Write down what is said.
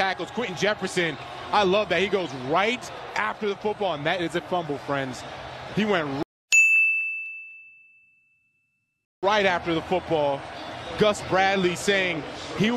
tackles. Quinton Jefferson, I love that. He goes right after the football, and that is a fumble, friends. He went right after the football. Gus Bradley saying he